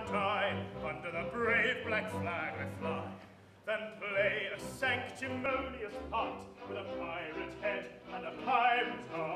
and die, under the brave black flag we fly. Then play a sanctimonious part with a pirate head and a pirate heart.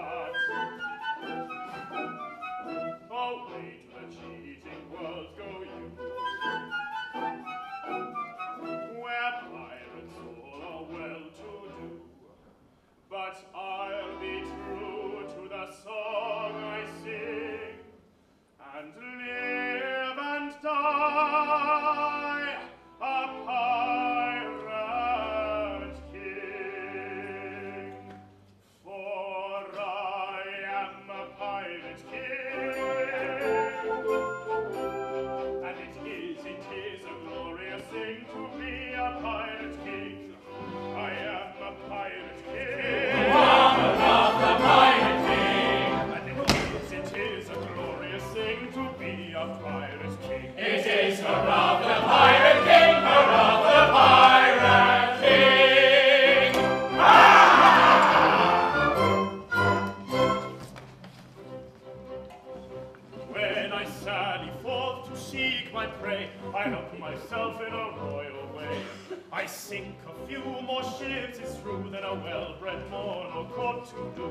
Sally forth to seek my prey, I help myself in a royal way. I sink a few more ships, it's true, than a well-bred monarch ought to do.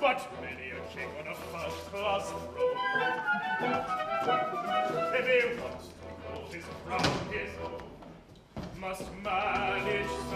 But many a king on a first-class throne, if he wants to call his crown his own, must manage to